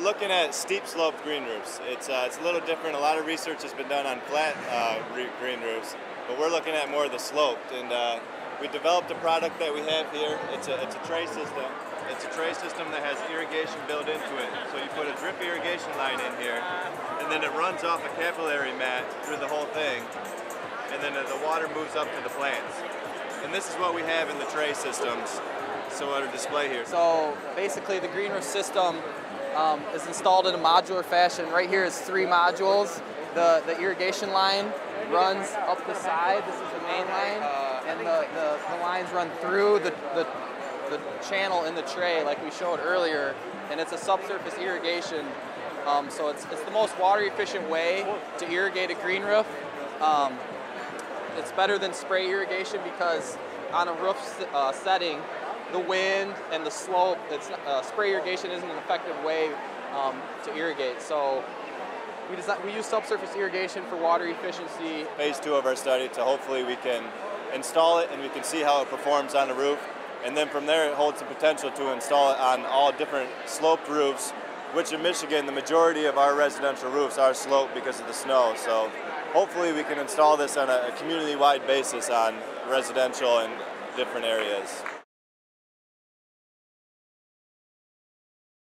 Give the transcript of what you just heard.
We're looking at steep sloped green roofs. It's, uh, it's a little different. A lot of research has been done on flat uh, green roofs, but we're looking at more of the sloped. And uh, we developed a product that we have here. It's a, it's a tray system. It's a tray system that has irrigation built into it. So you put a drip irrigation line in here, and then it runs off a capillary mat through the whole thing, and then the water moves up to the plants. And this is what we have in the tray systems. So on a display here. So basically the green roof system um, is installed in a modular fashion. Right here is three modules. The, the irrigation line runs up the side. This is the main line. And the, the, the lines run through the, the, the channel in the tray like we showed earlier. And it's a subsurface irrigation. Um, so it's, it's the most water efficient way to irrigate a green roof. Um, it's better than spray irrigation because on a roof uh, setting, the wind and the slope, it's, uh, spray irrigation isn't an effective way um, to irrigate. So we, design, we use subsurface irrigation for water efficiency. Phase two of our study to hopefully we can install it and we can see how it performs on the roof. And then from there it holds the potential to install it on all different sloped roofs, which in Michigan the majority of our residential roofs are sloped because of the snow. So hopefully we can install this on a community-wide basis on residential and different areas.